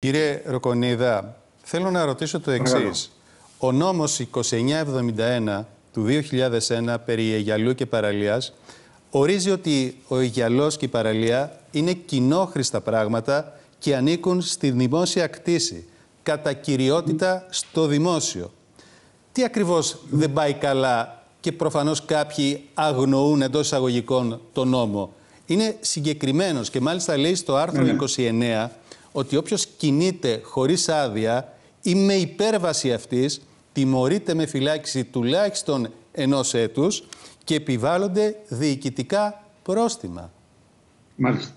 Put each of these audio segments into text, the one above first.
Κύριε Ροκονίδα, θέλω να ρωτήσω το εξής. Ο νόμος 2971 του 2001 περί Αιγιαλού και παραλίας ορίζει ότι ο Αιγιαλός και η παραλία είναι κοινόχρηστα πράγματα και ανήκουν στη δημόσια κτήση, κατά κυριότητα στο δημόσιο. Τι ακριβώς δεν πάει καλά και προφανώς κάποιοι αγνοούν εντός εισαγωγικών τον νόμο. Είναι συγκεκριμένος και μάλιστα λέει στο άρθρο 29 ότι όποιος κινείται χωρίς άδεια ή με υπέρβαση αυτής τιμωρείται με φυλάκιση τουλάχιστον ενός έτους και επιβάλλονται διοικητικά πρόστιμα. Μάλιστα.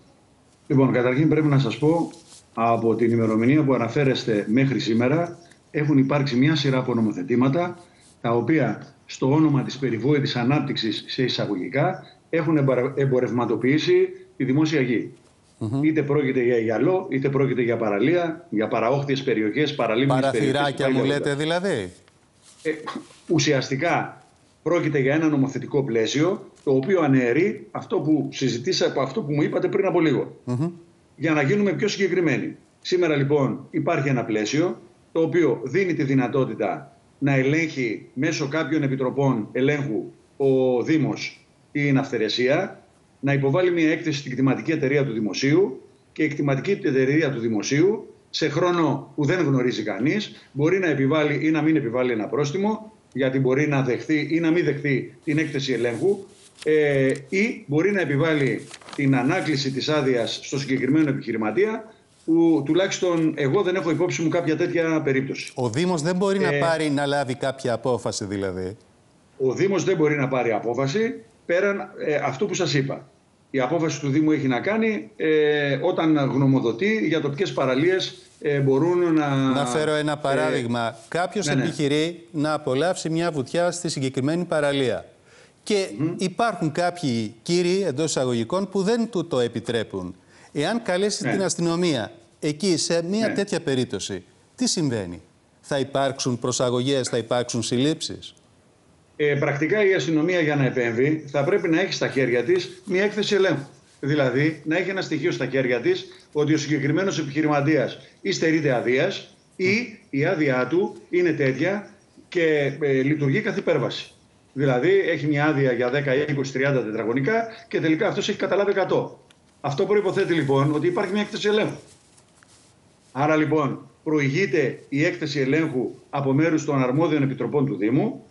Λοιπόν, καταρχήν πρέπει να σας πω από την ημερομηνία που αναφέρεστε μέχρι σήμερα έχουν υπάρξει μια σειρά από νομοθετήματα τα οποία στο όνομα της περιβόητης ανάπτυξης σε εισαγωγικά έχουν εμπορευματοποιήσει τη δημόσια γη. Mm-hmm. Είτε πρόκειται για γυαλό, είτε πρόκειται για παραλία, για παραόχθιες περιοχές, παραλίμνες περιοχές. Παραθυράκια μου λέτε δηλαδή. Ε, ουσιαστικά πρόκειται για ένα νομοθετικό πλαίσιο το οποίο αναιρεί αυτό που συζητήσα από αυτό που μου είπατε πριν από λίγο. Mm-hmm. Για να γίνουμε πιο συγκεκριμένοι. Σήμερα λοιπόν υπάρχει ένα πλαίσιο το οποίο δίνει τη δυνατότητα να ελέγχει μέσω κάποιων επιτροπών ελέγχου ο Δήμος ή η Ναυτερεσία να υποβάλει μια έκθεση στην κτηματική εταιρεία του Δημοσίου και η κτηματική εταιρεία του Δημοσίου σε χρόνο που δεν γνωρίζει κανείς μπορεί να επιβάλλει ή να μην επιβάλλει ένα πρόστιμο γιατί μπορεί να δεχθεί ή να μην δεχθεί την έκθεση ελέγχου ε, ή μπορεί να επιβάλλει την ανάκληση της άδειας στο συγκεκριμένο επιχειρηματία που τουλάχιστον εγώ δεν έχω υπόψη μου κάποια τέτοια περίπτωση. Ο Δήμος δεν μπορεί να ε, πάρει να λάβει κάποια απόφαση δηλαδή. Ο Δήμος δεν μπορεί να πάρει απόφαση πέραν ε, αυτού που σας είπα. Η απόφαση του Δήμου έχει να κάνει ε, όταν γνωμοδοτεί για το ποιε παραλίες ε, μπορούν να. Να φέρω ένα ε, παράδειγμα. Ε, Κάποιος ναι, ναι. επιχειρεί να απολαύσει μια βουτιά στη συγκεκριμένη παραλία. Και υπάρχουν κάποιοι κύριοι εντός εισαγωγικών που δεν του το επιτρέπουν. Εάν καλέσει ναι. την αστυνομία εκεί σε μια ναι. τέτοια περίπτωση, τι συμβαίνει; Θα υπάρξουν προσαγωγές, θα υπάρξουν συλλήψεις; Ε, πρακτικά η αστυνομία για να επέμβει θα πρέπει να έχει στα χέρια της μια έκθεση ελέγχου. Δηλαδή να έχει ένα στοιχείο στα χέρια της ότι ο συγκεκριμένος επιχειρηματίας ή στερείται αδείας ή η άδειά του είναι τέτοια και ε, λειτουργεί καθ' υπέρβαση. Δηλαδή έχει μια άδεια για 10, 20, 30 τετραγωνικά και τελικά αυτός έχει καταλάβει 100. Αυτό προποθέτει λοιπόν ότι υπάρχει μια έκθεση ελέγχου. Άρα λοιπόν προηγείται η έκθεση ελέγχου από μέρους των αρμόδιων επιτροπών του Δήμου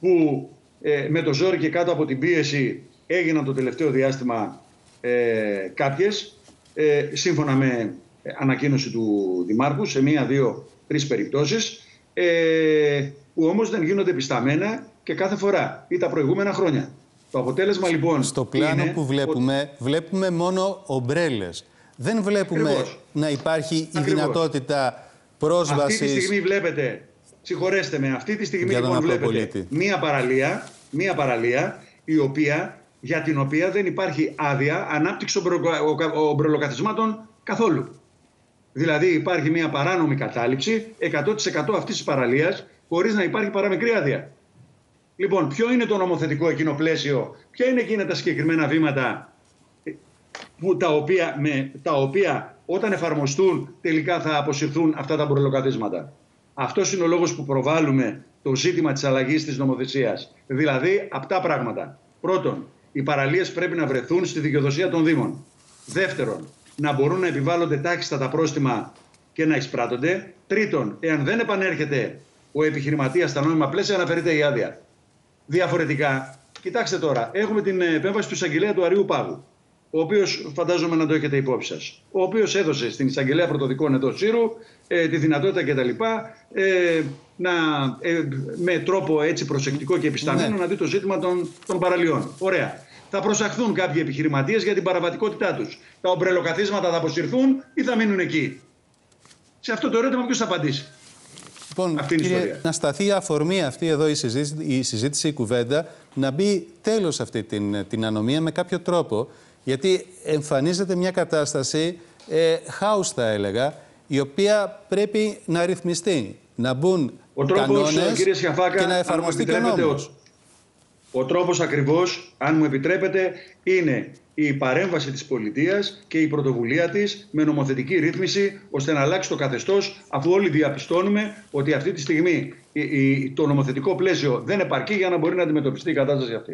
που ε, με το ζόρι και κάτω από την πίεση έγιναν το τελευταίο διάστημα ε, κάποιες, ε, σύμφωνα με ανακοίνωση του Δημάρχου, σε μία, δύο, τρεις περιπτώσεις, ε, που όμως δεν γίνονται πισταμένα και κάθε φορά ή τα προηγούμενα χρόνια. Το αποτέλεσμα λοιπόν. Στο πλάνο που βλέπουμε, βλέπουμε μόνο ομπρέλες. Δεν βλέπουμε να υπάρχει η δυνατότητα πρόσβασης... Αυτή τη στιγμή βλέπετε Συγχωρέστε με, αυτή τη στιγμή λοιπόν βλέπετε μία παραλία, μία παραλία η οποία, για την οποία δεν υπάρχει άδεια ανάπτυξη ομπρελοκαθισμάτων καθόλου. Δηλαδή υπάρχει μία παράνομη κατάληψη 100% αυτής της παραλίας χωρίς να υπάρχει παραμικρή άδεια. Λοιπόν, ποιο είναι το νομοθετικό εκείνο πλαίσιο, ποια είναι εκείνα τα συγκεκριμένα βήματα ε, που, τα, οποία, με, τα οποία όταν εφαρμοστούν τελικά θα αποσυρθούν αυτά τα ομπρελοκαθίσματα. Αυτός είναι ο λόγος που προβάλλουμε το ζήτημα της αλλαγής της νομοθεσίας. Δηλαδή, αυτά πράγματα. Πρώτον, οι παραλίες πρέπει να βρεθούν στη δικαιοδοσία των Δήμων. Δεύτερον, να μπορούν να επιβάλλονται τάχιστα τα πρόστιμα και να εισπράττονται. Τρίτον, εάν δεν επανέρχεται ο επιχειρηματίας στα νόμιμα πλαίσια, αναφερείται η άδεια. Διαφορετικά, κοιτάξτε τώρα, έχουμε την επέμβαση του εισαγγελέα του Αριού Πάγου ο οποίος φαντάζομαι να το έχετε υπόψη σας. Ο οποίος έδωσε στην εισαγγελέα πρωτοδικών εδώ Σύρου ε, τη δυνατότητα κτλ. Ε, να, ε, με τρόπο έτσι προσεκτικό και επισταμένο ναι. να δει το ζήτημα των, των παραλίων. Ωραία. Θα προσαχθούν κάποιοι επιχειρηματίες για την παραβατικότητά τους. Τα ομπρελοκαθίσματα θα αποσυρθούν ή θα μείνουν εκεί; Σε αυτό το ερώτημα ποιος θα απαντήσει; Λοιπόν, αυτή είναι κύριε, να σταθεί αφορμή αυτή εδώ η συζήτηση, η, συζήτηση, η κουβέντα, να μπει τέλος αυτή την, την ανομία με κάποιο τρόπο. Γιατί εμφανίζεται μια κατάσταση, ε, χάους θα έλεγα, η οποία πρέπει να ρυθμιστεί. Να μπουν ο τρόπος, κανόνες κύριε Σιαφάκα, και να εφαρμοστεί και ο νόμος. Ο τρόπος ακριβώς, αν μου επιτρέπετε, είναι η παρέμβαση της πολιτείας και η πρωτοβουλία της με νομοθετική ρύθμιση ώστε να αλλάξει το καθεστώς αφού όλοι διαπιστώνουμε ότι αυτή τη στιγμή το νομοθετικό πλαίσιο δεν επαρκεί για να μπορεί να αντιμετωπιστεί η κατάσταση αυτή.